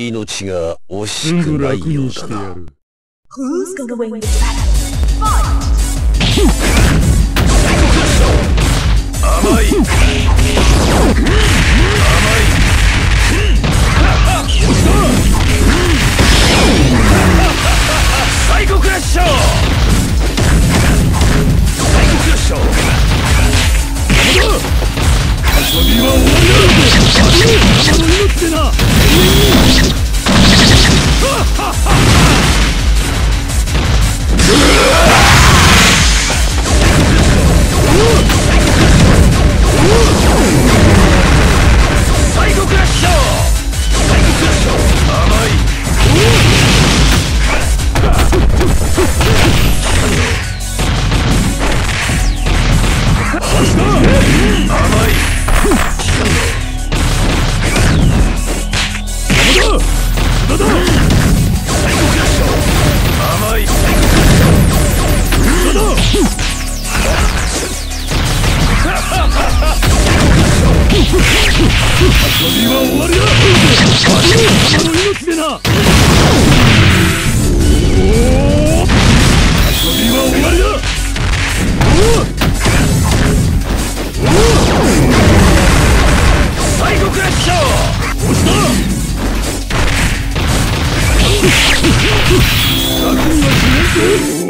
命が惜しくないようだな。Who's gonna win? This battle? Fight! 甘い甘いサイコクラッシサイコクラッシ遊びは終わりだの命でな遊びは終わりだあの命でな遊びは終わりだサイコクラッシャー押した楽にはしないぞ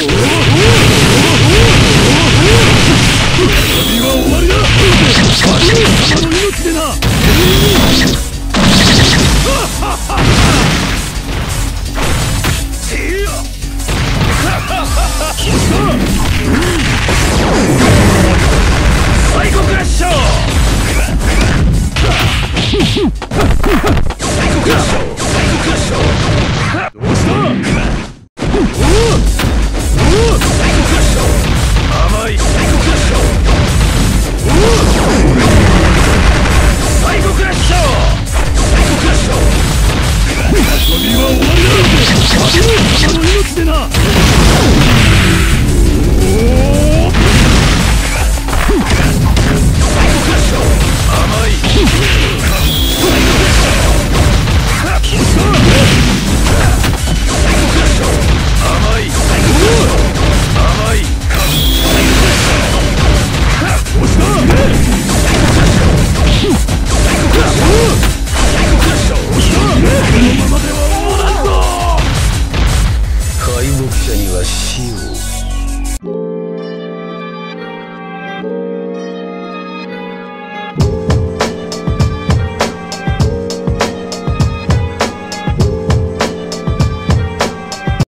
あ希望。